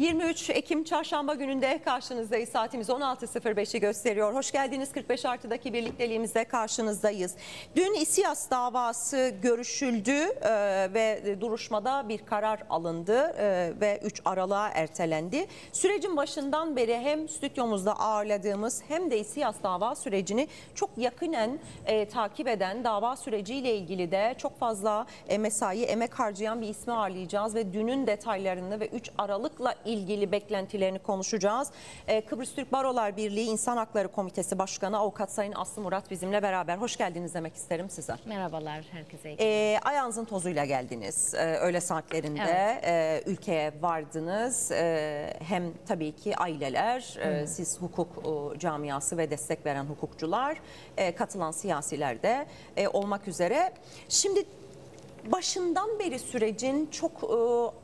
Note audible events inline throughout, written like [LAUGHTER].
23 Ekim Çarşamba gününde karşınızdayız. Saatimiz 16.05'i gösteriyor. Hoş geldiniz 45 artıdaki birlikteliğimizde karşınızdayız. Dün İSİAS davası görüşüldü e, ve duruşmada bir karar alındı e, ve 3 aralığa ertelendi. Sürecin başından beri hem stüdyomuzda ağırladığımız hem de İSİAS dava sürecini çok yakinen e, takip eden dava süreciyle ilgili de çok fazla mesai, emek harcayan bir ismi ağırlayacağız ve dünün detaylarını ve 3 Aralık'la beklentilerini konuşacağız. Ee, Kıbrıs Türk Barolar Birliği İnsan Hakları Komitesi Başkanı Avukat Sayın Aslı Murat bizimle beraber. Hoş geldiniz demek isterim size. Merhabalar herkese. Ee, ayağınızın tozuyla geldiniz. Ee, öğle saatlerinde e, ülkeye vardınız. Ee, hem tabii ki aileler, e, siz hukuk e, camiası ve destek veren hukukçular, e, katılan siyasiler de e, olmak üzere. Şimdi başından beri sürecin çok e,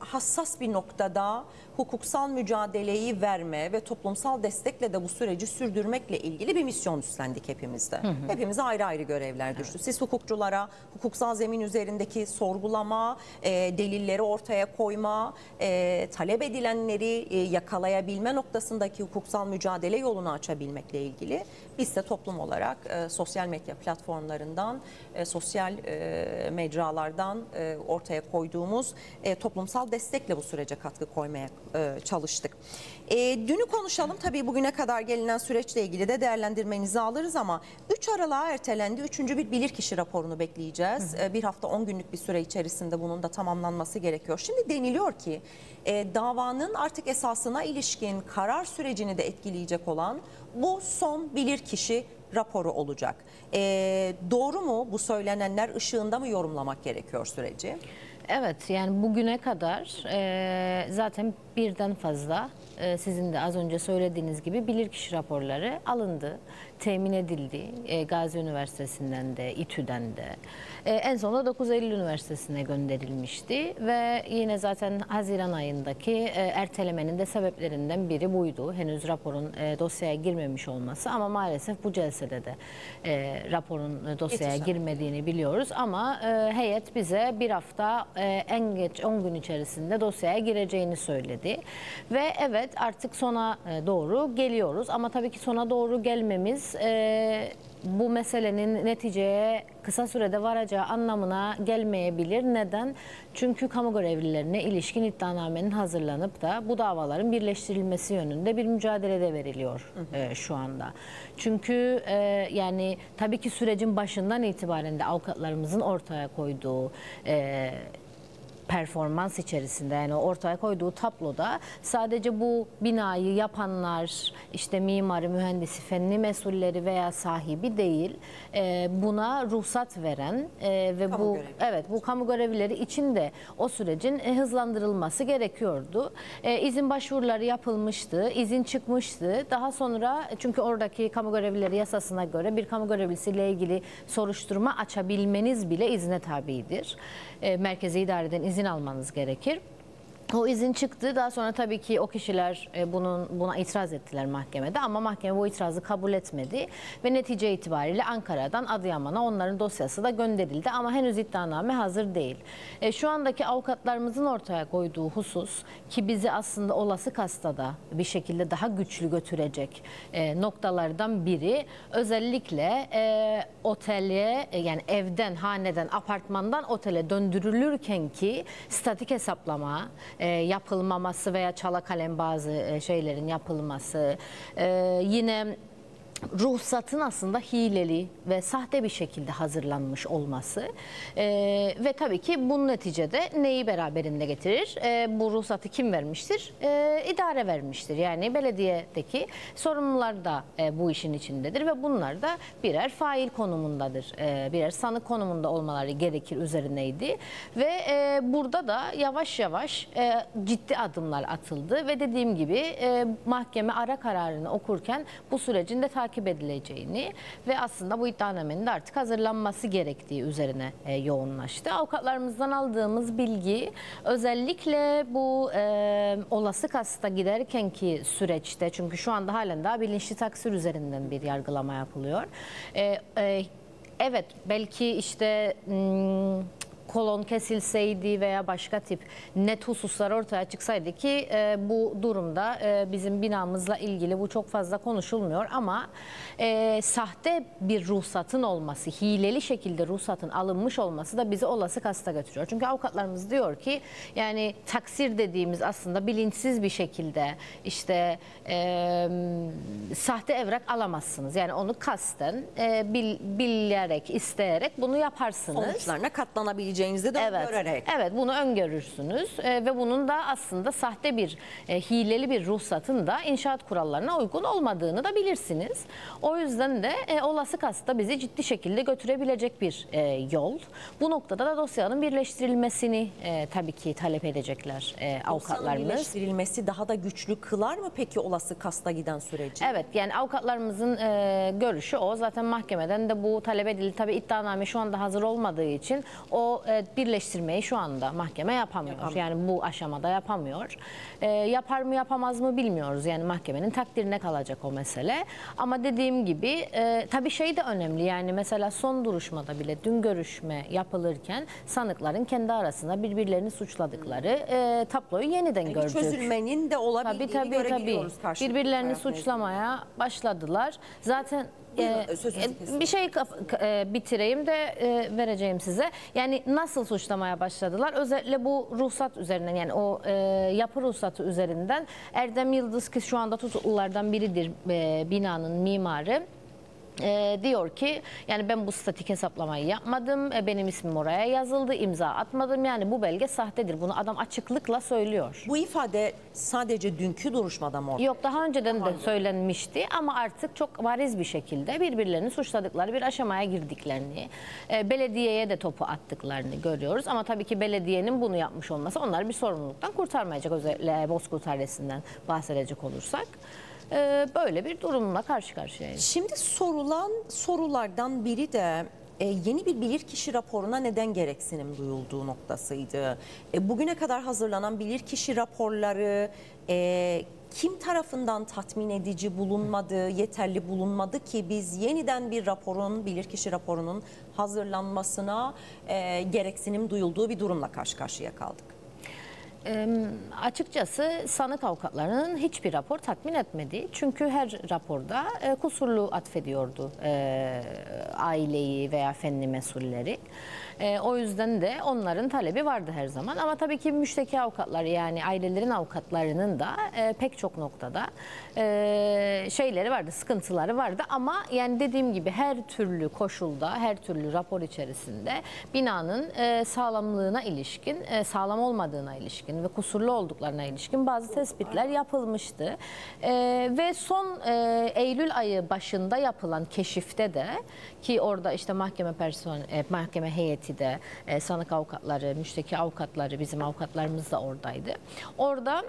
hassas bir noktada hukuksal mücadeleyi verme ve toplumsal destekle de bu süreci sürdürmekle ilgili bir misyon üstlendik hepimizde. Hepimize ayrı ayrı görevler düştü. Siz hukukçulara hukuksal zemin üzerindeki sorgulama, e, delilleri ortaya koyma, e, talep edilenleri e, yakalayabilme noktasındaki hukuksal mücadele yolunu açabilmekle ilgili biz de toplum olarak e, sosyal medya platformlarından, e, sosyal e, mecralardan e, ortaya koyduğumuz e, toplumsal destekle bu sürece katkı koymaya e, çalıştık. E, dünü konuşalım tabii bugüne kadar gelinen süreçle ilgili de değerlendirmenizi alırız ama 3 Aralık'a ertelendi. Üçüncü bir bilirkişi raporunu bekleyeceğiz. E, bir hafta 10 günlük bir süre içerisinde bunun da tamamlanması gerekiyor. Şimdi deniliyor ki e, davanın artık esasına ilişkin karar sürecini de etkileyecek olan bu son bilirkişi raporu olacak. E, doğru mu bu söylenenler ışığında mı yorumlamak gerekiyor süreci? Evet yani bugüne kadar e, zaten birden fazla e, sizin de az önce söylediğiniz gibi bilirkişi raporları alındı, temin edildi. E, Gazi Üniversitesi'nden de, İTÜ'den de. E, en sonunda 9 Eylül Üniversitesi'ne gönderilmişti ve yine zaten Haziran ayındaki e, ertelemenin de sebeplerinden biri buydu. Henüz raporun e, dosyaya girmemiş olması ama maalesef bu celsede de e, raporun e, dosyaya Yetişemedi. girmediğini biliyoruz ama e, heyet bize bir hafta e, en geç 10 gün içerisinde dosyaya gireceğini söyledi. Ve evet artık sona e, doğru geliyoruz ama tabii ki sona doğru gelmemiz e, bu meselenin neticeye kısa sürede varacağı anlamına gelmeyebilir. Neden? Çünkü kamu görevlilerine ilişkin iddianamenin hazırlanıp da bu davaların birleştirilmesi yönünde bir mücadelede veriliyor e, şu anda. Çünkü e, yani tabii ki sürecin başından itibaren de avukatlarımızın ortaya koyduğu e, performans içerisinde yani ortaya koyduğu tabloda sadece bu binayı yapanlar işte mimarı, mühendisi, fenli mesulleri veya sahibi değil e, buna ruhsat veren e, ve Kamu bu görevlileri. evet bu kamu görevlileri için de o sürecin e, hızlandırılması gerekiyordu. E, izin başvuruları yapılmıştı, izin çıkmıştı. Daha sonra çünkü oradaki kamu görevlileri yasasına göre bir kamu görevlisiyle ilgili soruşturma açabilmeniz bile izne tabidir. E, merkezi idareden izin almanız gerekir. O izin çıktı. Daha sonra tabii ki o kişiler e, bunun buna itiraz ettiler mahkemede ama mahkeme bu itirazı kabul etmedi ve netice itibariyle Ankara'dan Adıyaman'a onların dosyası da gönderildi ama henüz iddianame hazır değil. E, şu andaki avukatlarımızın ortaya koyduğu husus ki bizi aslında olası kastada bir şekilde daha güçlü götürecek e, noktalardan biri özellikle e, otele e, yani evden, haneden, apartmandan otele döndürülürken ki statik hesaplama e, yapılmaması veya çala kalem bazı e, şeylerin yapılması. E, yine ruhsatın aslında hileli ve sahte bir şekilde hazırlanmış olması E, ve tabii ki bunun neticede neyi beraberinde getirir? E, bu ruhsatı kim vermiştir? E, idare vermiştir. Yani belediyedeki sorumlular da e, bu işin içindedir ve bunlar da birer fail konumundadır. E, birer sanık konumunda olmaları gerekir üzerineydi ve e, burada da yavaş yavaş e, ciddi adımlar atıldı ve dediğim gibi e, mahkeme ara kararını okurken bu sürecin de edileceğini ve aslında bu iddianamenin de artık hazırlanması gerektiği üzerine e, yoğunlaştı. Avukatlarımızdan aldığımız bilgi özellikle bu e, olası kasta giderken ki süreçte çünkü şu anda halen daha bilinçli taksir üzerinden bir yargılama yapılıyor. E, e, evet belki işte... hmm, kolon kesilseydi veya başka tip net hususlar ortaya çıksaydı ki e, bu durumda e, bizim binamızla ilgili bu çok fazla konuşulmuyor ama e, sahte bir ruhsatın olması, hileli şekilde ruhsatın alınmış olması da bizi olası kasta götürüyor. Çünkü avukatlarımız diyor ki yani taksir dediğimiz aslında bilinçsiz bir şekilde işte e, sahte evrak alamazsınız. Yani onu kasten e, bil, bilerek, isteyerek bunu yaparsınız. Sonuçlarına katlanabileceğinizi de Evet, görerek. evet bunu öngörürsünüz e, ve bunun da aslında sahte bir, e, hileli bir ruhsatın da inşaat kurallarına uygun olmadığını da bilirsiniz. O yüzden de e, olası kasta bizi ciddi şekilde götürebilecek bir e, yol. Bu noktada da dosyanın birleştirilmesini e, tabii ki talep edecekler e, avukatlarımız. birleştirilmesi daha da güçlü kılar mı peki olası kasta giden süreci? Evet yani avukatlarımızın e, görüşü o. Zaten mahkemeden de bu talep edildi. Tabii iddianame şu anda hazır olmadığı için o e, birleştirmeyi şu anda mahkeme yapamıyor. Yapamıyor. Yani bu aşamada yapamıyor. E, yapar mı yapamaz mı bilmiyoruz. Yani mahkemenin takdirine kalacak o mesele. Ama dediğim gibi e, tabii şey de önemli. Yani mesela son duruşmada bile dün görüşme yapılırken sanıkların kendi arasında birbirlerini suçladıkları e, tabloyu yeniden Bir gördük. çözülmenin de Tabii olabildiğini tabii tabii. görebiliyoruz karşılıklı Birbirlerini suçlamaya başladılar. Zaten Buyurun, e, sözünüzü e, kesin. bir şey e, bitireyim de e, vereceğim size. Yani nasıl suçlamaya başladılar? Özellikle bu ruhsat üzerinden yani o e, yapı ruhsatı üzerinden Erdem Yıldız ki şu anda tutuklulardan biridir e, binanın mimarı. E, diyor ki yani ben bu statik hesaplamayı yapmadım. E, benim ismim oraya yazıldı. imza atmadım. Yani bu belge sahtedir. Bunu adam açıklıkla söylüyor. Bu ifade sadece dünkü duruşmada mı ortaya? Yok daha önceden de söylenmişti ama artık çok bariz bir şekilde birbirlerini suçladıkları bir aşamaya girdiklerini, e, belediyeye de topu attıklarını görüyoruz. Ama tabii ki belediyenin bunu yapmış olması onları bir sorumluluktan kurtarmayacak özellikle Bozkurt ailesinden bahsedecek olursak. E, böyle bir durumla karşı karşıyayız. Şimdi sorulan sorulardan biri de e, yeni bir bilirkişi raporuna neden gereksinim duyulduğu noktasıydı. E, bugüne kadar hazırlanan bilirkişi raporları e, kim tarafından tatmin edici bulunmadı, yeterli bulunmadı ki biz yeniden bir raporun, bilirkişi raporunun hazırlanmasına e, gereksinim duyulduğu bir durumla karşı karşıya kaldık. Açıkçası sanık avukatlarının hiçbir rapor tatmin etmedi. Çünkü her raporda e, kusurlu atfediyordu e, aileyi veya fenli mesulleri. E, o yüzden de onların talebi vardı her zaman. Ama tabii ki müşteki avukatlar yani ailelerin avukatlarının da e, pek çok noktada e, şeyleri vardı, sıkıntıları vardı. Ama yani dediğim gibi her türlü koşulda, her türlü rapor içerisinde binanın e, sağlamlığına ilişkin, e, sağlam olmadığına ilişkin ve kusurlu olduklarına ilişkin bazı tespitler yapılmıştı. E, ve son e, Eylül ayı başında yapılan keşifte de ki orada işte mahkeme person e, mahkeme heyeti de e, sanık avukatları, müşteki avukatları, bizim avukatlarımız da oradaydı. Orada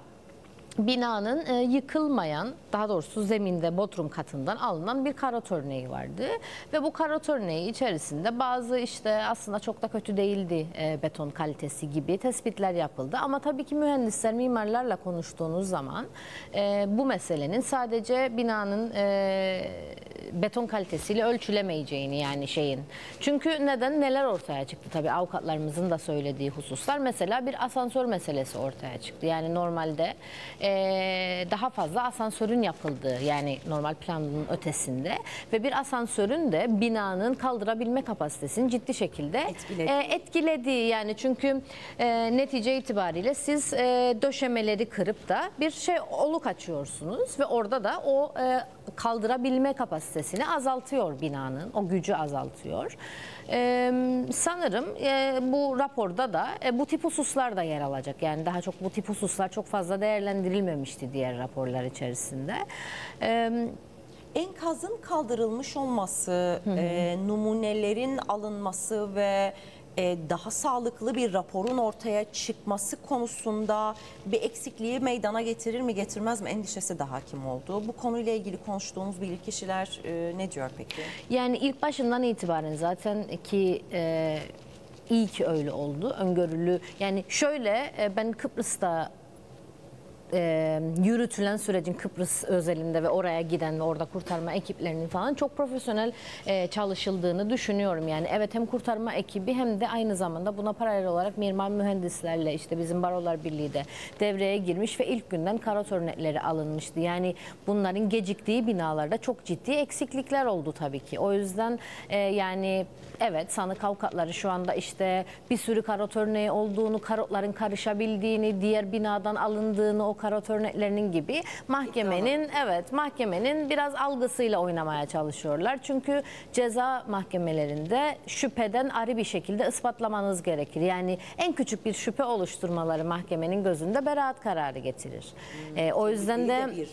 binanın e, yıkılmayan, daha doğrusu zeminde bodrum katından alınan bir karot örneği vardı. Ve bu karot örneği içerisinde bazı işte aslında çok da kötü değildi e, beton kalitesi gibi tespitler yapıldı. Ama tabii ki mühendisler, mimarlarla konuştuğunuz zaman e, bu meselenin sadece binanın e, beton kalitesiyle ölçülemeyeceğini yani şeyin. Çünkü neden neler ortaya çıktı tabii avukatlarımızın da söylediği hususlar. Mesela bir asansör meselesi ortaya çıktı. Yani normalde e, daha fazla asansörün yapıldığı yani normal planın ötesinde ve bir asansörün de binanın kaldırabilme kapasitesini ciddi şekilde Etkiledi. e, etkilediği yani çünkü e, netice itibariyle siz e, döşemeleri kırıp da bir şey oluk açıyorsunuz ve orada da o e, kaldırabilme kapasitesini azaltıyor binanın o gücü azaltıyor. E, sanırım e, bu raporda da e, bu tip hususlar da yer alacak yani daha çok bu tip hususlar çok fazla değerlendirilmemişti diğer raporlar içerisinde. E, Enkazın kaldırılmış olması, e, numunelerin alınması ve e, daha sağlıklı bir raporun ortaya çıkması konusunda bir eksikliği meydana getirir mi getirmez mi endişesi de hakim oldu. Bu konuyla ilgili konuştuğumuz bilirkişiler e, ne diyor peki? Yani ilk başından itibaren zaten ki e, iyi ki öyle oldu. Öngörülü. Yani şöyle ben Kıbrıs'ta e, yürütülen sürecin Kıbrıs özelinde ve oraya giden orada kurtarma ekiplerinin falan çok profesyonel e, çalışıldığını düşünüyorum. Yani evet hem kurtarma ekibi hem de aynı zamanda buna paralel olarak mimar mühendislerle işte bizim Barolar Birliği de devreye girmiş ve ilk günden karot örnekleri alınmıştı. Yani bunların geciktiği binalarda çok ciddi eksiklikler oldu tabii ki. O yüzden e, yani evet sanık avukatları şu anda işte bir sürü karot örneği olduğunu, karotların karışabildiğini, diğer binadan alındığını o örneklerinin gibi mahkemenin evet mahkemenin biraz algısıyla oynamaya çalışıyorlar. Çünkü ceza mahkemelerinde şüpheden arı bir şekilde ispatlamanız gerekir. Yani en küçük bir şüphe oluşturmaları mahkemenin gözünde beraat kararı getirir. E, o yüzden de Bir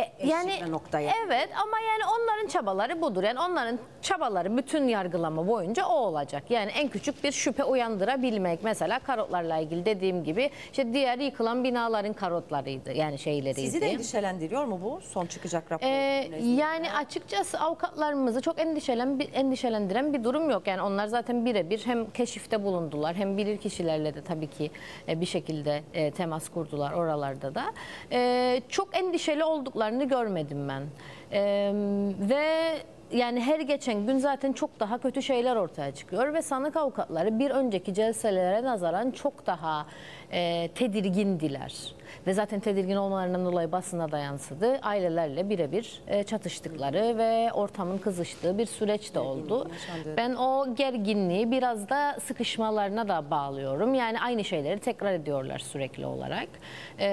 e, yani noktaya. evet ama yani onların çabaları budur. Yani onların çabaları bütün yargılama boyunca o olacak. Yani en küçük bir şüphe uyandırabilmek. Mesela karotlarla ilgili dediğim gibi işte diğer yıkılan binaların karotlarıydı. Yani şeyleriydi. Sizi de endişelendiriyor mu bu son çıkacak rapor? Ee, yani açıkçası avukatlarımızı çok endişelen, endişelendiren bir durum yok. Yani onlar zaten birebir hem keşifte bulundular hem bilir kişilerle de tabii ki e, bir şekilde e, temas kurdular oralarda da. Çok endişeli olduklarını görmedim ben. E, ve yani her geçen gün zaten çok daha kötü şeyler ortaya çıkıyor ve sanık avukatları bir önceki celselere nazaran çok daha e, tedirgindiler. Ve zaten tedirgin olmalarından dolayı basına da yansıdı. Ailelerle birebir e, çatıştıkları ve ortamın kızıştığı bir süreç de oldu. Ben o gerginliği biraz da sıkışmalarına da bağlıyorum. Yani aynı şeyleri tekrar ediyorlar sürekli olarak. E,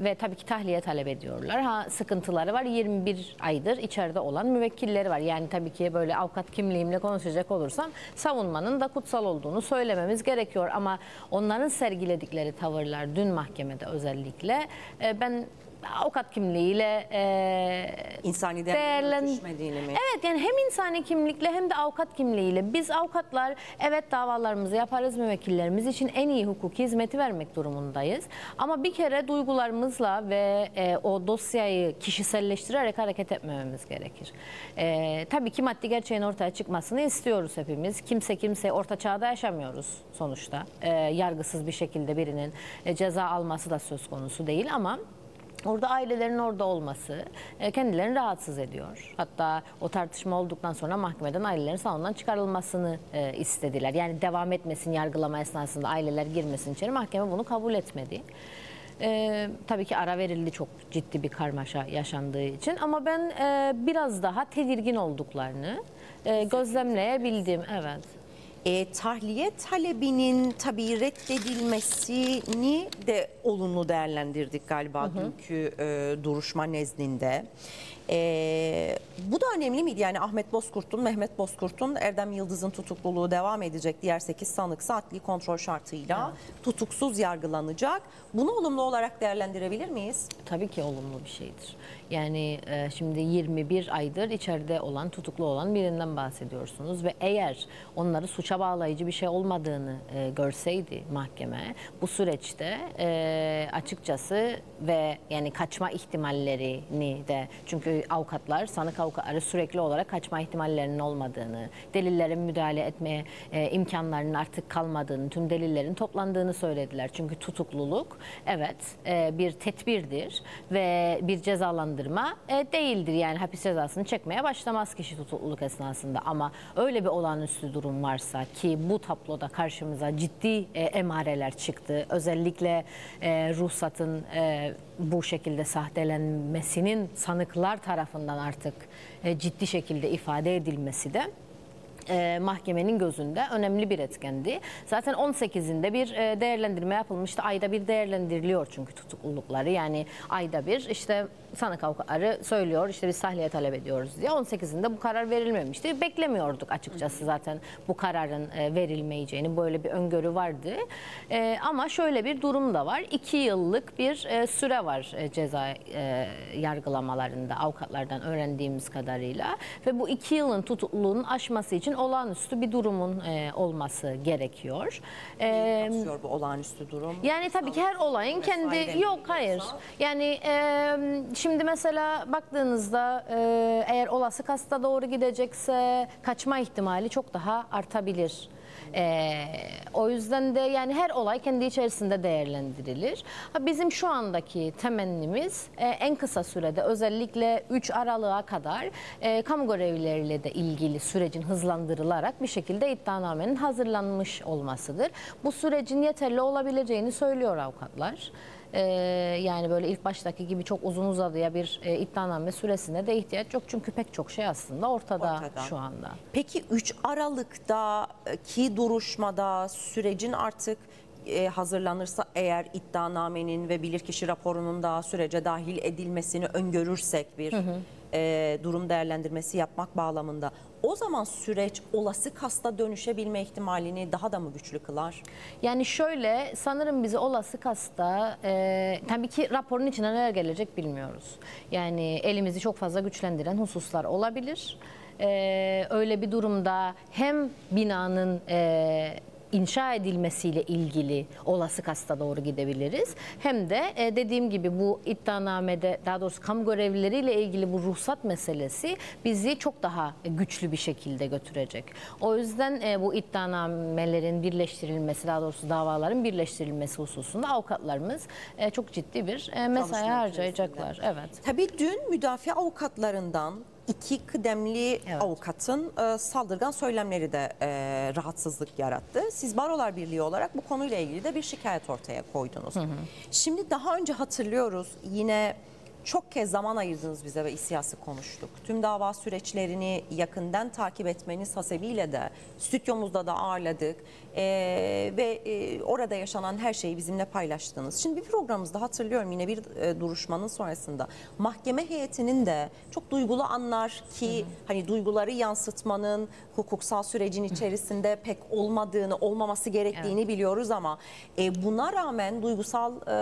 ve tabii ki tahliye talep ediyorlar. Ha sıkıntıları var. 21 aydır içeride olan müvekkilleri var. Yani tabii ki böyle avukat kimliğimle konuşacak olursam savunmanın da kutsal olduğunu söylememiz gerekiyor. Ama onların sergiledikleri tavırlar dün mahkemede özellikle e, ben avukat kimliğiyle e, İnsani değerlerin örtüşmediğini mi? Evet yani hem insani kimlikle hem de avukat kimliğiyle biz avukatlar evet davalarımızı yaparız müvekkillerimiz için en iyi hukuki hizmeti vermek durumundayız. Ama bir kere duygularımızla ve e, o dosyayı kişiselleştirerek hareket etmememiz gerekir. E, tabii ki maddi gerçeğin ortaya çıkmasını istiyoruz hepimiz. Kimse kimse orta çağda yaşamıyoruz sonuçta. E, yargısız bir şekilde birinin e, ceza alması da söz konusu değil ama Orada ailelerin orada olması e, kendilerini rahatsız ediyor. Hatta o tartışma olduktan sonra mahkemeden ailelerin salondan çıkarılmasını e, istediler. Yani devam etmesin yargılama esnasında aileler girmesin içeri. Mahkeme bunu kabul etmedi. E, tabii ki ara verildi çok ciddi bir karmaşa yaşandığı için ama ben e, biraz daha tedirgin olduklarını e, gözlemleyebildim. Evet. E, tahliye talebinin tabii reddedilmesini de olumlu değerlendirdik galiba dünkü e, duruşma nezdinde. E, bu da önemli miydi? Yani Ahmet Bozkurt'un, Mehmet Bozkurt'un Erdem Yıldız'ın tutukluluğu devam edecek. Diğer 8 sanık adli kontrol şartıyla tutuksuz yargılanacak. Bunu olumlu olarak değerlendirebilir miyiz? Tabii ki olumlu bir şeydir. Yani e, şimdi 21 aydır içeride olan, tutuklu olan birinden bahsediyorsunuz ve eğer onları suça bağlayıcı bir şey olmadığını e, görseydi mahkeme bu süreçte e, açıkçası ve yani kaçma ihtimallerini de çünkü avukatlar, sanık avukatları sürekli olarak kaçma ihtimallerinin olmadığını, delillerin müdahale etmeye e, imkanlarının artık kalmadığını, tüm delillerin toplandığını söylediler. Çünkü tutukluluk evet e, bir tedbirdir ve bir cezalandırma e, değildir. Yani hapis cezasını çekmeye başlamaz kişi tutukluluk esnasında ama öyle bir olağanüstü durum varsa ki bu tabloda karşımıza ciddi e, emareler çıktı. Özellikle e, ruhsatın e, bu şekilde sahtelenmesinin sanıklar tarafından artık e, ciddi şekilde ifade edilmesi de e, mahkemenin gözünde önemli bir etkendi. Zaten 18'inde bir e, değerlendirme yapılmıştı. Ayda bir değerlendiriliyor çünkü tutuklulukları. Yani ayda bir işte sanık avukatları söylüyor işte biz tahliye talep ediyoruz diye. 18'inde bu karar verilmemişti. Beklemiyorduk açıkçası zaten bu kararın e, verilmeyeceğini. Böyle bir öngörü vardı. E, ama şöyle bir durum da var. 2 yıllık bir e, süre var e, ceza e, yargılamalarında avukatlardan öğrendiğimiz kadarıyla. Ve bu 2 yılın tutukluluğunun aşması için olağanüstü bir durumun e, olması gerekiyor. E, bu olağanüstü durum. yani tabii ki her olayın kendi yok hayır. Yani e, şimdi mesela baktığınızda e, eğer olası kasta doğru gidecekse kaçma ihtimali çok daha artabilir. Ee, o yüzden de yani her olay kendi içerisinde değerlendirilir. Ha, Bizim şu andaki temennimiz e, en kısa sürede özellikle 3 Aralık'a kadar e, kamu görevlileriyle de ilgili sürecin hızlandırılarak bir şekilde iddianamenin hazırlanmış olmasıdır. Bu sürecin yeterli olabileceğini söylüyor avukatlar. Ee, yani böyle ilk baştaki gibi çok uzun uzadıya bir e, iddianame süresine de ihtiyaç yok. Çünkü pek çok şey aslında ortada, Ortada. şu anda. Peki 3 Aralık'taki duruşmada sürecin artık e, hazırlanırsa eğer iddianamenin ve bilirkişi raporunun da sürece dahil edilmesini öngörürsek bir e, durum değerlendirmesi yapmak bağlamında o zaman süreç olası kasta dönüşebilme ihtimalini daha da mı güçlü kılar? Yani şöyle sanırım bizi olası kasta e, tabii ki raporun içine neler gelecek bilmiyoruz. Yani elimizi çok fazla güçlendiren hususlar olabilir. E, öyle bir durumda hem binanın e, inşa edilmesiyle ilgili olası kasta doğru gidebiliriz. Hem de e, dediğim gibi bu iddianamede daha doğrusu kamu görevlileriyle ilgili bu ruhsat meselesi bizi çok daha güçlü bir şekilde götürecek. O yüzden e, bu iddianamelerin birleştirilmesi daha doğrusu davaların birleştirilmesi hususunda avukatlarımız e, çok ciddi bir e, mesai harcayacaklar. Evet. Tabii dün müdafi avukatlarından iki kıdemli Evet. avukatın e, saldırgan söylemleri de e, rahatsızlık yarattı. Siz Barolar Birliği olarak bu konuyla ilgili de bir şikayet ortaya koydunuz. Şimdi daha önce hatırlıyoruz yine çok kez zaman ayırdınız bize ve İSİAS'ı konuştuk. Tüm dava süreçlerini yakından takip etmeniz hasebiyle de stüdyomuzda da ağırladık E, ve e, orada yaşanan her şeyi bizimle paylaştınız. Şimdi bir programımızda hatırlıyorum yine bir e, duruşmanın sonrasında mahkeme heyetinin de çok duygulu anlar ki hani duyguları yansıtmanın hukuksal sürecin içerisinde pek olmadığını, olmaması gerektiğini biliyoruz ama e, buna rağmen duygusal e,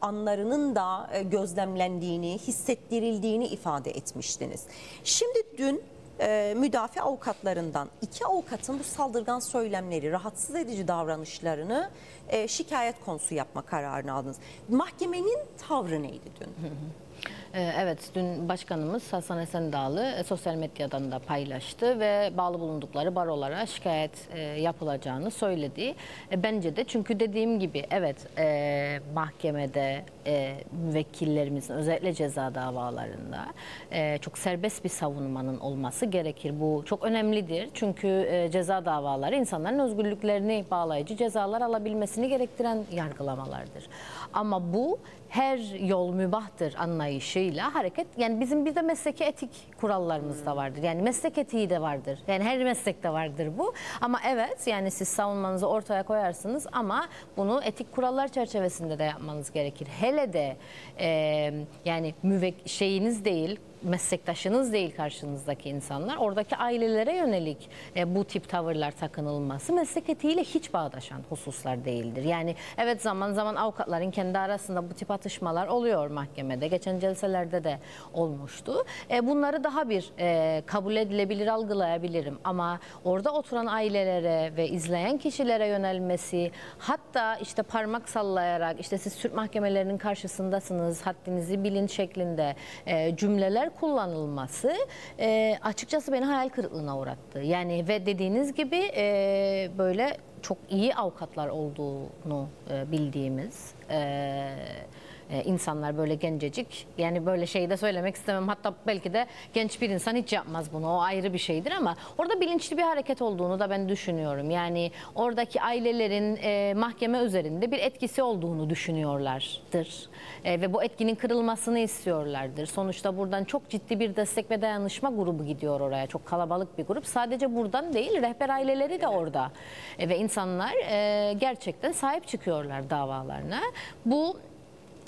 anlarının da e, gözlemlendiğini, hissettirildiğini ifade etmiştiniz. Şimdi dün e, müdafi avukatlarından iki avukatın bu saldırgan söylemleri, rahatsız edici davranışlarını e, şikayet konusu yapma kararını aldınız. Mahkemenin tavrı neydi dün? Ee, Evet, dün başkanımız Hasan Esen Dağlı e, sosyal medyadan da paylaştı ve bağlı bulundukları barolara şikayet e, yapılacağını söyledi. E, Bence de çünkü dediğim gibi evet mahkemede müvekkillerimizin özellikle ceza davalarında çok serbest bir savunmanın olması gerekir. Bu çok önemlidir çünkü ceza davaları insanların özgürlüklerini bağlayıcı cezalar alabilmesini gerektiren yargılamalardır. Ama bu her yol mübahtır anlayışıyla hareket yani bizim bir de mesleki etik kurallarımız da vardır. Yani meslek etiği de vardır. Yani her meslekte vardır bu. Ama evet yani siz savunmanızı ortaya koyarsınız ama bunu etik kurallar çerçevesinde de yapmanız gerekir. Hele de e, yani müvek şeyiniz değil meslektaşınız değil karşınızdaki insanlar. Oradaki ailelere yönelik e, bu tip tavırlar takınılması meslek etiğiyle hiç bağdaşan hususlar değildir. Yani evet zaman zaman avukatların kendi arasında bu tip atışmalar oluyor mahkemede. Geçen celselerde de olmuştu. E, bunları daha bir e, kabul edilebilir algılayabilirim. Ama orada oturan ailelere ve izleyen kişilere yönelmesi hatta işte parmak sallayarak işte siz Türk mahkemelerinin karşısındasınız haddinizi bilin şeklinde e, cümleler kullanılması e, açıkçası beni hayal kırıklığına uğrattı. Yani ve dediğiniz gibi e, böyle çok iyi avukatlar olduğunu e, bildiğimiz e, e, insanlar böyle gencecik. Yani böyle şey de söylemek istemem. Hatta belki de genç bir insan hiç yapmaz bunu. O ayrı bir şeydir ama orada bilinçli bir hareket olduğunu da ben düşünüyorum. Yani oradaki ailelerin e, mahkeme üzerinde bir etkisi olduğunu düşünüyorlardır. E, ve bu etkinin kırılmasını istiyorlardır. Sonuçta buradan çok ciddi bir destek ve dayanışma grubu gidiyor oraya. Çok kalabalık bir grup. Sadece buradan değil rehber aileleri de orada. E, ve insanlar e, gerçekten sahip çıkıyorlar davalarına. Bu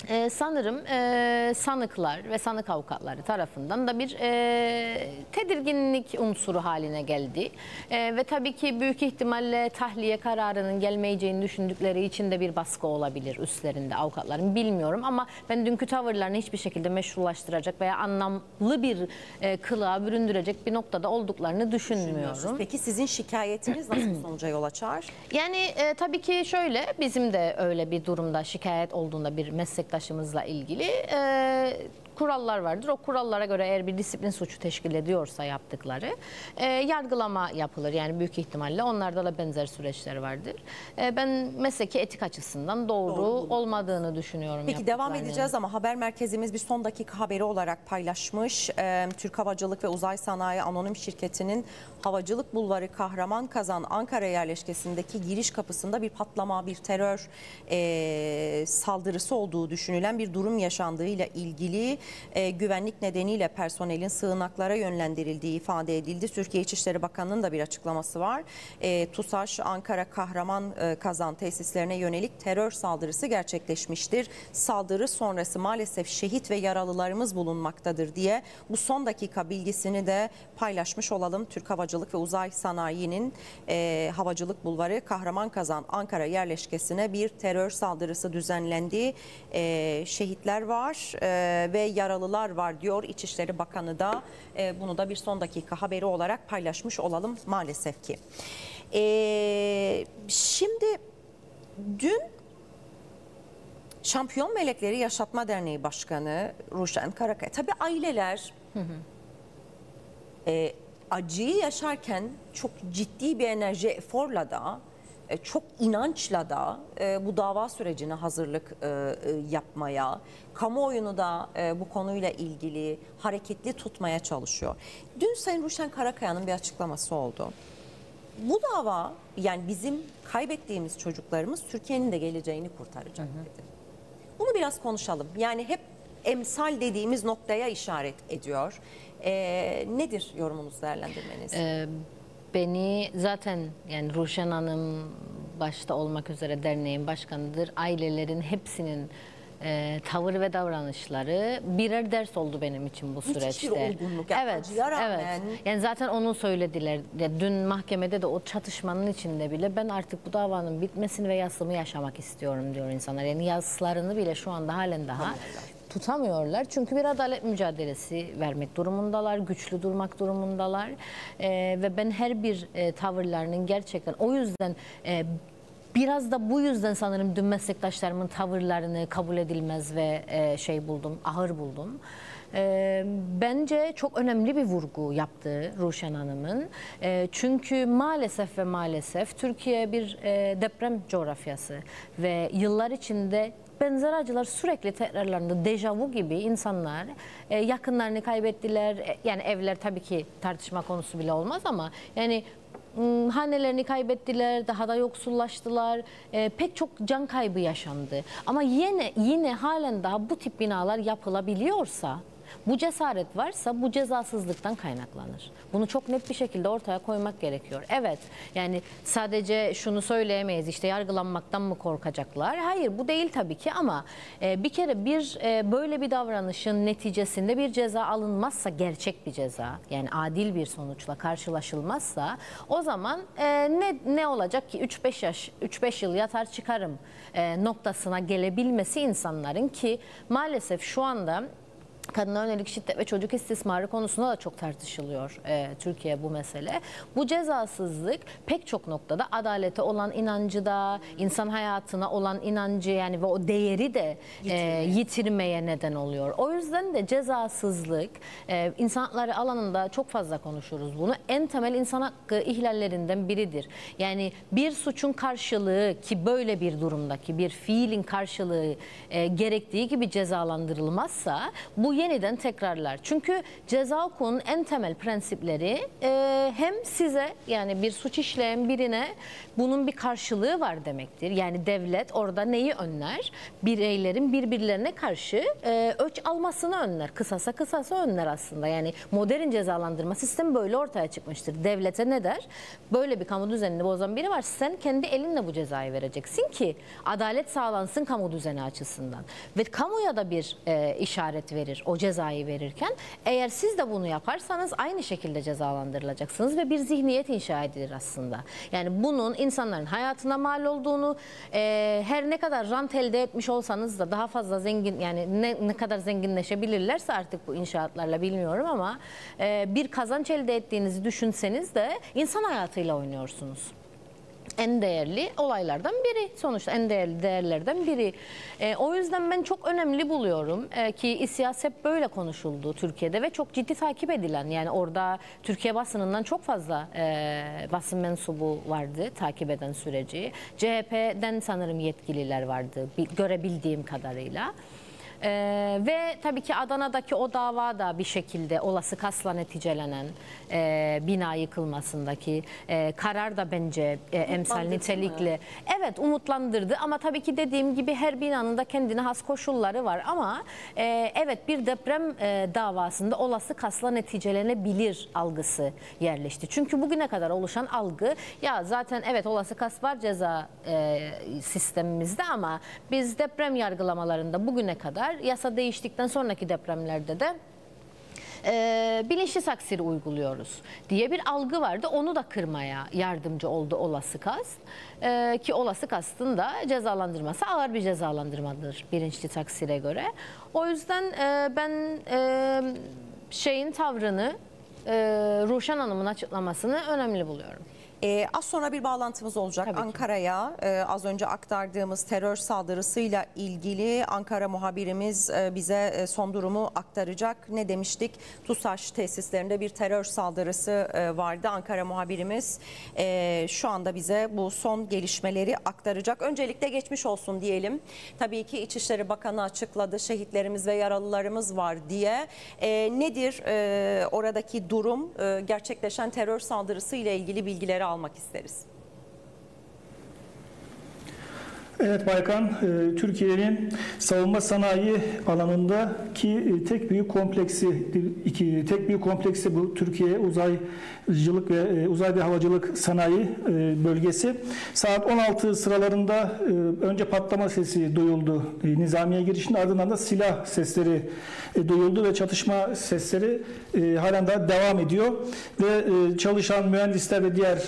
ee, sanırım e, sanıklar ve sanık avukatları tarafından da bir e, tedirginlik unsuru haline geldi. E, ve tabii ki büyük ihtimalle tahliye kararının gelmeyeceğini düşündükleri için de bir baskı olabilir üstlerinde avukatların bilmiyorum ama ben dünkü tavırlarını hiçbir şekilde meşrulaştıracak veya anlamlı bir e, kılığa büründürecek bir noktada olduklarını düşünmüyorum. Peki sizin şikayetiniz nasıl sonuca yol açar? Yani e, tabii ki şöyle bizim de öyle bir durumda şikayet olduğunda bir meslektaşımızla ilgili e, kurallar vardır. O kurallara göre eğer bir disiplin suçu teşkil ediyorsa yaptıkları e, yargılama yapılır. Yani büyük ihtimalle onlarda da benzer süreçler vardır. E, ben mesleki etik açısından doğru, Doğru olmadığını düşünüyorum. Peki devam edeceğiz ama haber merkezimiz bir son dakika haberi olarak paylaşmış. Ee, Türk Havacılık ve Uzay Sanayi Anonim Şirketi'nin Havacılık Bulvarı Kahraman Kazan Ankara yerleşkesindeki giriş kapısında bir patlama, bir terör e, saldırısı olduğu düşünülen bir durum yaşandığıyla ilgili e, güvenlik nedeniyle personelin sığınaklara yönlendirildiği ifade edildi. Türkiye İçişleri Bakanı'nın da bir açıklaması var. E, TUSAŞ Ankara Kahraman e, Kazan tesislerine yönelik terör saldırısı gerçekleşmiştir. Saldırı sonrası maalesef şehit ve yaralılarımız bulunmaktadır diye bu son dakika bilgisini de paylaşmış olalım. Türk Havacılık ve Uzay Sanayi'nin e, Havacılık Bulvarı Kahraman Kazan Ankara yerleşkesine bir terör saldırısı düzenlendi. E, şehitler var e, ve yaralılar var diyor İçişleri Bakanı da. E, bunu da bir son dakika haberi olarak paylaşmış olalım maalesef ki. E, şimdi dün Şampiyon Melekleri Yaşatma Derneği Başkanı Ruşen Karakaya. Tabii aileler e, acıyı yaşarken çok ciddi bir enerji, eforla da e, çok inançla da e, bu dava sürecine hazırlık e, yapmaya, kamuoyunu da e, bu konuyla ilgili hareketli tutmaya çalışıyor. Dün Sayın Ruşen Karakaya'nın bir açıklaması oldu. Bu dava yani bizim kaybettiğimiz çocuklarımız Türkiye'nin de geleceğini kurtaracak dedi. Bunu biraz konuşalım. Yani hep emsal dediğimiz noktaya işaret ediyor. Ee, nedir yorumunuz, değerlendirmeniz? Ee, beni zaten yani Ruşen Hanım başta olmak üzere derneğin başkanıdır. Ailelerin hepsinin e, tavır ve davranışları birer ders oldu benim için bu Müthiş bir süreçte. olgunluk. Yani rağmen- evet. Yani zaten onu söylediler. Ya dün mahkemede de o çatışmanın içinde bile ben artık bu davanın bitmesini ve yasımı yaşamak istiyorum diyor insanlar. Yani yaslarını bile şu anda halen daha tutamıyorlar. Çünkü bir adalet mücadelesi vermek durumundalar, güçlü durmak durumundalar. Ee, ve ben her bir e, tavırlarının gerçekten o yüzden e, Biraz da bu yüzden sanırım dün meslektaşlarımın tavırlarını kabul edilmez ve e, şey buldum, ahır buldum. E, bence çok önemli bir vurgu yaptı Ruşen Hanım'ın. E, çünkü maalesef ve maalesef Türkiye bir deprem coğrafyası ve yıllar içinde benzer acılar sürekli tekrarlandı. Dejavu gibi insanlar yakınlarını kaybettiler. Yani evler tabii ki tartışma konusu bile olmaz ama yani hanelerini kaybettiler, daha da yoksullaştılar. E, pek çok can kaybı yaşandı. Ama yine yine halen daha bu tip binalar yapılabiliyorsa bu cesaret varsa bu cezasızlıktan kaynaklanır. Bunu çok net bir şekilde ortaya koymak gerekiyor. Evet yani sadece şunu söyleyemeyiz işte yargılanmaktan mı korkacaklar? Hayır bu değil tabii ki ama e, bir kere bir e, böyle bir davranışın neticesinde bir ceza alınmazsa gerçek bir ceza yani adil bir sonuçla karşılaşılmazsa o zaman e, ne ne olacak ki 3-5 yaş 3-5 yıl yatar çıkarım noktasına gelebilmesi insanların ki maalesef şu anda Kadına yönelik şiddet ve çocuk istismarı konusunda da çok tartışılıyor e, Türkiye bu mesele. Bu cezasızlık pek çok noktada adalete olan inancı da, insan hayatına olan inancı yani ve o değeri de e, yitirmeye neden oluyor. O yüzden de cezasızlık e, insan hakları alanında çok fazla konuşuruz bunu. En temel insan hakkı ihlallerinden biridir. Yani bir suçun karşılığı ki böyle bir durumdaki bir fiilin karşılığı e, gerektiği gibi cezalandırılmazsa bu yeniden tekrarlar. Çünkü ceza hukukunun en temel prensipleri e, hem size yani bir suç işleyen birine bunun bir karşılığı var demektir. Yani devlet orada neyi önler? Bireylerin birbirlerine karşı e, öç almasını önler. Kısasa kısasa önler aslında. Yani modern cezalandırma sistemi böyle ortaya çıkmıştır. Devlete ne der? Böyle bir kamu düzenini bozan biri var. Sen kendi elinle bu cezayı vereceksin ki adalet sağlansın kamu düzeni açısından. Ve kamuya da bir e, işaret verir o cezayı verirken. Eğer siz de bunu yaparsanız aynı şekilde cezalandırılacaksınız ve bir zihniyet inşa edilir aslında. Yani bunun insanların hayatına mal olduğunu e, her ne kadar rant elde etmiş olsanız da daha fazla zengin yani ne, ne kadar zenginleşebilirlerse artık bu inşaatlarla bilmiyorum ama e, bir kazanç elde ettiğinizi düşünseniz de insan hayatıyla oynuyorsunuz. En değerli olaylardan biri sonuçta en değerli değerlerden biri. E, o yüzden ben çok önemli buluyorum e, ki siyaset böyle konuşuldu Türkiye'de ve çok ciddi takip edilen yani orada Türkiye basınından çok fazla e, basın mensubu vardı takip eden süreci. CHP'den sanırım yetkililer vardı bi- görebildiğim kadarıyla. Ee, ve tabii ki Adana'daki o dava da bir şekilde olası kasla neticelenen e, bina yıkılmasındaki e, karar da bence e, emsal nitelikli. Evet umutlandırdı ama tabii ki dediğim gibi her binanın da kendine has koşulları var ama e, evet bir deprem e, davasında olası kasla neticelenebilir algısı yerleşti. Çünkü bugüne kadar oluşan algı ya zaten evet olası kas var ceza e, sistemimizde ama biz deprem yargılamalarında bugüne kadar yasa değiştikten sonraki depremlerde de e, bilinçli taksiri uyguluyoruz diye bir algı vardı. Onu da kırmaya yardımcı oldu olası kast. E, ki olası kastın da cezalandırması ağır bir cezalandırmadır bilinçli taksire göre. O yüzden e, ben e, şeyin tavrını e, Ruşen Hanım'ın açıklamasını önemli buluyorum. Ee, az sonra bir bağlantımız olacak. Ankara'ya. Ee, az önce aktardığımız terör saldırısıyla ilgili Ankara muhabirimiz e, bize e, son durumu aktaracak. Ne demiştik? TUSAŞ tesislerinde bir terör saldırısı e, vardı. Ankara muhabirimiz e, şu anda bize bu son gelişmeleri aktaracak. Öncelikle geçmiş olsun diyelim. Tabii ki İçişleri Bakanı açıkladı. Şehitlerimiz ve yaralılarımız var diye. E, nedir e, oradaki durum? E, gerçekleşen terör saldırısı ile ilgili bilgileri almak isteriz. Evet Baykan, e, Türkiye'nin savunma sanayi alanındaki e, tek büyük kompleksi, iki tek büyük kompleksi bu Türkiye uzaycılık ve e, uzay ve havacılık sanayi bölgesi. Saat 16 sıralarında önce patlama sesi duyuldu Nizamiye girişinde ardından da silah sesleri duyuldu ve çatışma sesleri halen daha devam ediyor ve çalışan mühendisler ve diğer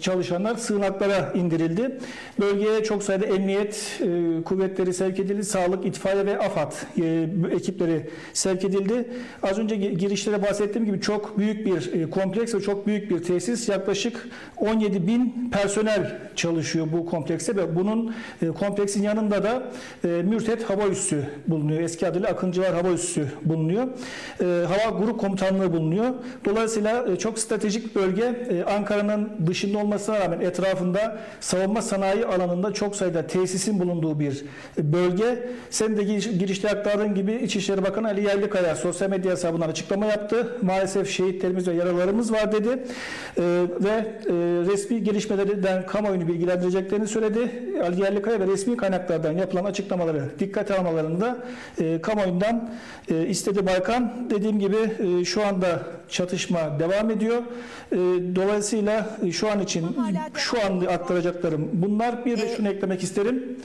çalışanlar sığınaklara indirildi. Bölgeye çok sayıda emniyet e, kuvvetleri sevk edildi, sağlık, itfaiye ve AFAD e, ekipleri sevk edildi. Az önce gi- girişte de bahsettiğim gibi çok büyük bir e, kompleks ve çok büyük bir tesis. Yaklaşık 17 bin personel çalışıyor bu komplekste ve bunun e, kompleksin yanında da e, Mürtet Hava Üssü bulunuyor. Eski adıyla Akıncılar Hava Üssü bulunuyor. E, Hava Grup Komutanlığı bulunuyor. Dolayısıyla e, çok stratejik bölge. E, Ankara'nın dışında olmasına rağmen etrafında savunma sanayi alanında çok sayıda tesisin bulunduğu bir bölge. Sen de giriş- girişte aktardığın gibi İçişleri Bakanı Ali Yerlikaya sosyal medya hesabından açıklama yaptı. Maalesef şehitlerimiz ve yaralarımız var dedi. E, ve e, resmi gelişmelerden kamuoyunu bilgilendireceklerini söyledi. Ali Yerlikaya ve resmi kaynaklardan yapılan açıklamaları dikkate almalarını da e, kamuoyundan e, istedi Baykan. Dediğim gibi e, şu anda çatışma devam ediyor. E, dolayısıyla e, şu an için şu an aktaracaklarım bunlar. Bir de E, şunu eklemek isterim.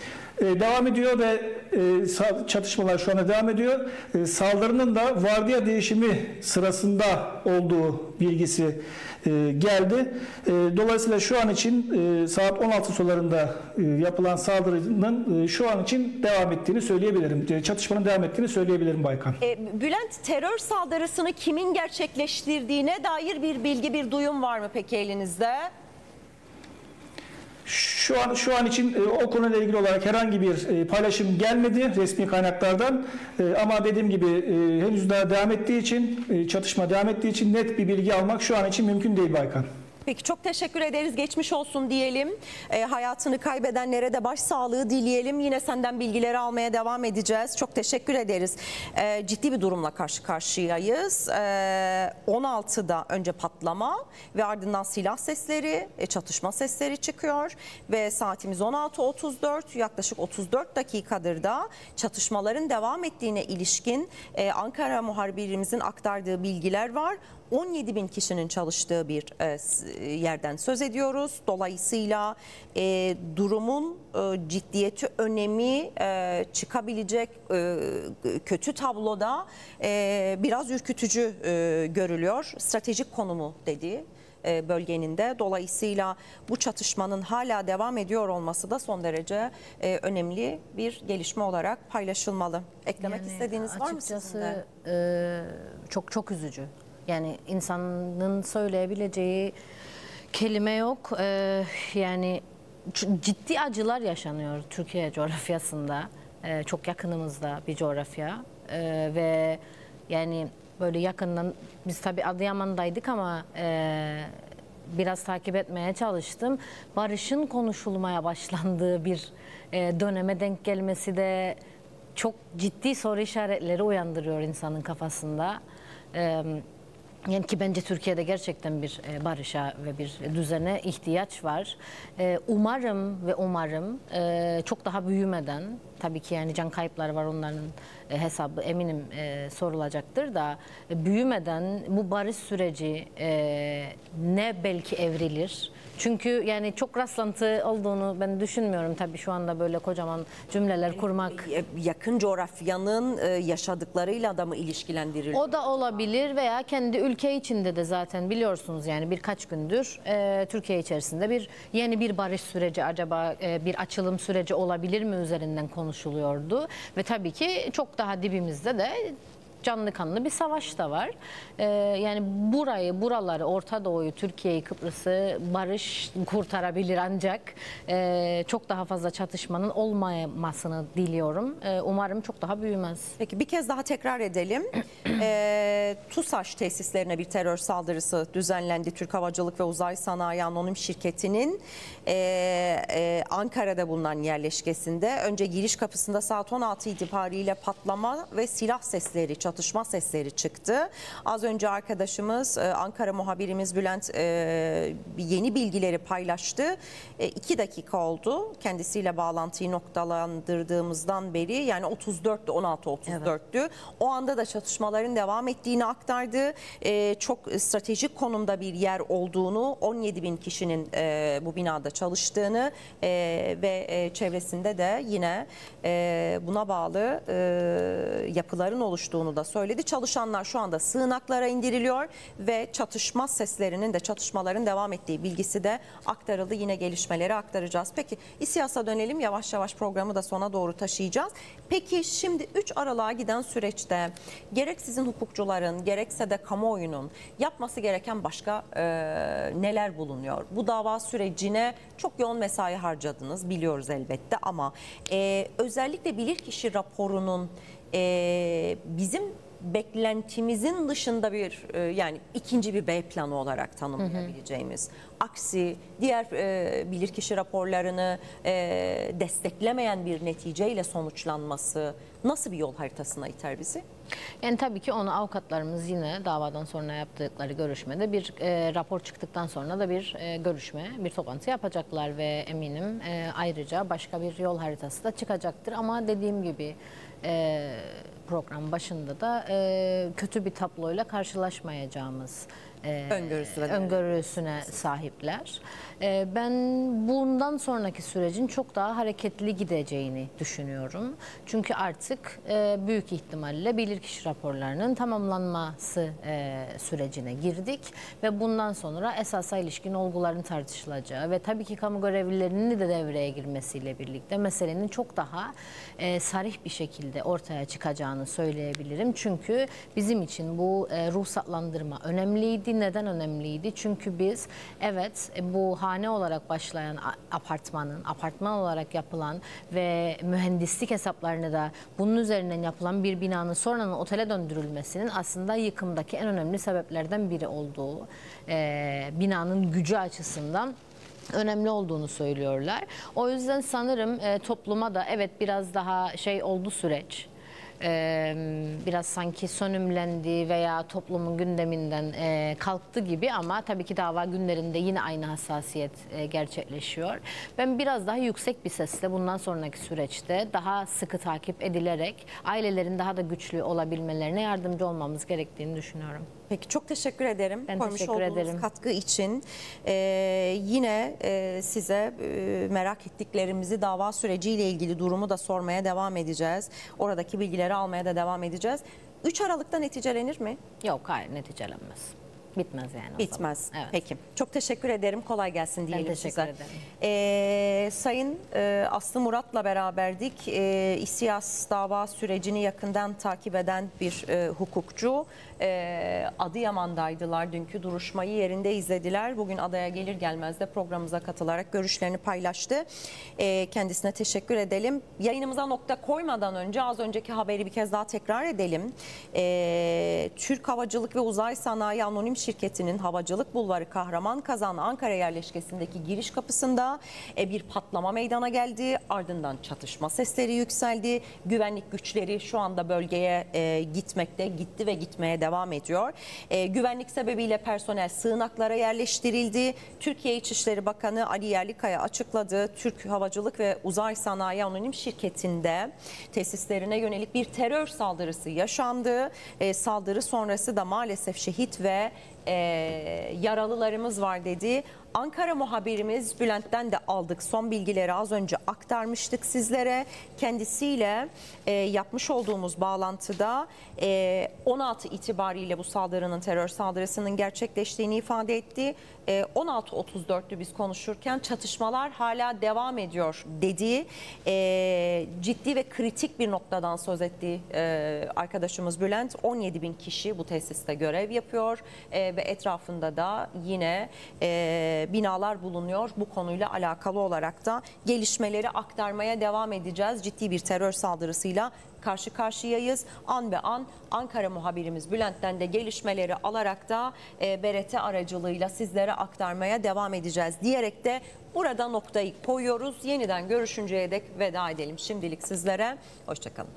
E, devam ediyor ve e, çatışmalar şu anda devam ediyor. E, saldırının da vardiya değişimi sırasında olduğu bilgisi e, geldi. E, dolayısıyla şu an için e, saat 16 sularında yapılan saldırının şu an için devam ettiğini söyleyebilirim. Çatışmanın devam ettiğini söyleyebilirim Baykan. Bülent terör saldırısını kimin gerçekleştirdiğine dair bir bilgi, bir duyum var mı peki elinizde? Şu an şu an için e, o konuyla ilgili olarak herhangi bir e, paylaşım gelmedi resmi kaynaklardan. E, ama dediğim gibi e, henüz daha devam ettiği için e, çatışma devam ettiği için net bir bilgi almak şu an için mümkün değil Baykan. Peki çok teşekkür ederiz. Geçmiş olsun diyelim. E, hayatını kaybedenlere de başsağlığı dileyelim. Yine senden bilgileri almaya devam edeceğiz. Çok teşekkür ederiz. E, ciddi bir durumla karşı karşıyayız. E, 16'da önce patlama ve ardından silah sesleri, e, çatışma sesleri çıkıyor ve saatimiz 16.34 yaklaşık 34 dakikadır da çatışmaların devam ettiğine ilişkin e, Ankara muhabirimizin aktardığı bilgiler var. 17 bin kişinin çalıştığı bir e, s- yerden söz ediyoruz. Dolayısıyla e, durumun e, ciddiyeti, önemi e, çıkabilecek e, kötü tabloda e, biraz ürkütücü e, görülüyor. Stratejik konumu dediği e, bölgenin de. Dolayısıyla bu çatışmanın hala devam ediyor olması da son derece e, önemli bir gelişme olarak paylaşılmalı. Eklemek Yani istediğiniz var mı sizin de? e, çok çok üzücü. Yani insanın söyleyebileceği Kelime yok. Ee, yani ciddi acılar yaşanıyor Türkiye coğrafyasında. Ee, çok yakınımızda bir coğrafya. Ee, ve yani böyle yakından biz tabii Adıyaman'daydık ama e, biraz takip etmeye çalıştım. Barış'ın konuşulmaya başlandığı bir e, döneme denk gelmesi de çok ciddi soru işaretleri uyandırıyor insanın kafasında. Ee, yani ki bence Türkiye'de gerçekten bir e, barışa ve bir düzene ihtiyaç var. E, Umarım ve umarım e, çok daha büyümeden, tabii ki yani can kayıpları var onların hesabı eminim sorulacaktır da büyümeden bu barış süreci ne belki evrilir. Çünkü yani çok rastlantı olduğunu ben düşünmüyorum tabii şu anda böyle kocaman cümleler kurmak. E, Yakın coğrafyanın e, yaşadıklarıyla da mı ilişkilendiriliyor? O da olabilir veya kendi ülke içinde de zaten biliyorsunuz yani birkaç gündür e, Türkiye içerisinde bir yeni bir barış süreci acaba e, bir açılım süreci olabilir mi üzerinden konuşuluyordu ve tabii ki çok daha dibimizde de canlı kanlı bir savaş da var. E, yani burayı, buraları, Orta Doğu'yu, Türkiye'yi, Kıbrıs'ı barış kurtarabilir ancak e, çok daha fazla çatışmanın olmamasını diliyorum. E, umarım çok daha büyümez. Peki bir kez daha tekrar edelim. Ee, [CLEARS THROAT] TUSAŞ tesislerine bir terör saldırısı düzenlendi. Türk Havacılık ve Uzay Sanayi Anonim Şirketi'nin e, e, Ankara'da bulunan yerleşkesinde önce giriş kapısında saat 16 itibariyle patlama ve silah sesleri, çatışma sesleri çıktı. Az önce arkadaşımız e, Ankara muhabirimiz Bülent e, yeni bilgileri paylaştı. E, iki dakika oldu kendisiyle bağlantıyı noktalandırdığımızdan beri yani 34'tü 16 34'tü. O anda da çatışmaların devam ettiğini aktardı. Çok stratejik konumda bir yer olduğunu 17 bin kişinin bu binada çalıştığını ve çevresinde de yine buna bağlı yapıların oluştuğunu da söyledi. Çalışanlar şu anda sığınaklara indiriliyor ve çatışma seslerinin de çatışmaların devam ettiği bilgisi de aktarıldı. Yine gelişmeleri aktaracağız. Peki İSİAS'a dönelim. Yavaş yavaş programı da sona doğru taşıyacağız. Peki şimdi 3 Aralık'a giden süreçte gerek sizin hukukçuların gerekse de kamuoyunun yapması gereken başka e, neler bulunuyor? Bu dava sürecine çok yoğun mesai harcadınız biliyoruz elbette ama e, özellikle bilirkişi raporunun e, bizim beklentimizin dışında bir e, yani ikinci bir B planı olarak tanımlayabileceğimiz aksi diğer e, bilirkişi raporlarını e, desteklemeyen bir neticeyle sonuçlanması nasıl bir yol haritasına iter bizi? Yani tabii ki onu avukatlarımız yine davadan sonra yaptıkları görüşmede bir e, rapor çıktıktan sonra da bir e, görüşme, bir toplantı yapacaklar ve eminim e, ayrıca başka bir yol haritası da çıkacaktır. Ama dediğim gibi e, program başında da e, kötü bir tabloyla karşılaşmayacağımız e, Öngörüsü ve öngörüsüne sahipler. E, ben bundan sonraki sürecin çok daha hareketli gideceğini düşünüyorum. Çünkü artık e, büyük ihtimalle bilirkişi raporlarının tamamlanması e, sürecine girdik ve bundan sonra esasa ilişkin olguların tartışılacağı ve tabii ki kamu görevlilerinin de devreye girmesiyle birlikte meselenin çok daha e, sarih bir şekilde ortaya çıkacağını söyleyebilirim. Çünkü bizim için bu e, ruhsatlandırma önemliydi. Neden önemliydi? Çünkü biz evet e, bu hane olarak başlayan apartmanın, apartman olarak yapılan ve mühendislik hesaplarını da bunun üzerinden yapılan bir binanın sonradan otele döndürülmesinin aslında yıkımdaki en önemli sebeplerden biri olduğu e, binanın gücü açısından önemli olduğunu söylüyorlar. O yüzden sanırım e, topluma da evet biraz daha şey oldu süreç. E, biraz sanki sönümlendi veya toplumun gündeminden e, kalktı gibi ama tabii ki dava günlerinde yine aynı hassasiyet e, gerçekleşiyor. Ben biraz daha yüksek bir sesle bundan sonraki süreçte daha sıkı takip edilerek ailelerin daha da güçlü olabilmelerine yardımcı olmamız gerektiğini düşünüyorum. Peki çok teşekkür ederim. Ben Koymuş teşekkür olduğunuz ederim. katkı için. Ee, yine e, size e, merak ettiklerimizi dava süreciyle ilgili durumu da sormaya devam edeceğiz. Oradaki bilgileri almaya da devam edeceğiz. 3 Aralık'ta neticelenir mi? Yok hayır neticelenmez. Bitmez yani. Bitmez. Evet. Peki. Çok teşekkür ederim. Kolay gelsin diyelim teşekkür size. ederim. Ee, Sayın e, Aslı Murat'la beraberdik. E, İSİAS dava sürecini yakından takip eden bir e, hukukçu. E, Adıyaman'daydılar. Dünkü duruşmayı yerinde izlediler. Bugün adaya gelir gelmez de programımıza katılarak görüşlerini paylaştı. E, kendisine teşekkür edelim. Yayınımıza nokta koymadan önce az önceki haberi bir kez daha tekrar edelim. E, Türk Havacılık ve Uzay Sanayi Anonim Şirketi'nin Havacılık Bulvarı Kahraman Kazan Ankara yerleşkesindeki giriş kapısında e, bir patlama meydana geldi. Ardından çatışma sesleri yükseldi. Güvenlik güçleri şu anda bölgeye e, gitmekte, gitti ve gitmeye devam ediyor. E, güvenlik sebebiyle personel sığınaklara yerleştirildi. Türkiye İçişleri Bakanı Ali Yerlikaya açıkladı. Türk Havacılık ve Uzay Sanayi Anonim Şirketi'nde tesislerine yönelik bir terör saldırısı yaşandı. E, saldırı sonrası da maalesef şehit ve e, yaralılarımız var dedi. Ankara muhabirimiz Bülent'ten de aldık. Son bilgileri az önce aktarmıştık sizlere. Kendisiyle e, yapmış olduğumuz bağlantıda e, 16 itibariyle bu saldırının terör saldırısının gerçekleştiğini ifade etti. E, 16.34'lü biz konuşurken çatışmalar hala devam ediyor dedi. E, ciddi ve kritik bir noktadan söz etti e, arkadaşımız Bülent. 17 bin kişi bu tesiste görev yapıyor e, ve etrafında da yine e, binalar bulunuyor. Bu konuyla alakalı olarak da gelişmeleri aktarmaya devam edeceğiz. Ciddi bir terör saldırısıyla karşı karşıyayız. An be an Ankara muhabirimiz Bülent'ten de gelişmeleri alarak da e, BRT aracılığıyla sizlere aktarmaya devam edeceğiz diyerek de burada noktayı koyuyoruz. Yeniden görüşünceye dek veda edelim şimdilik sizlere. Hoşçakalın.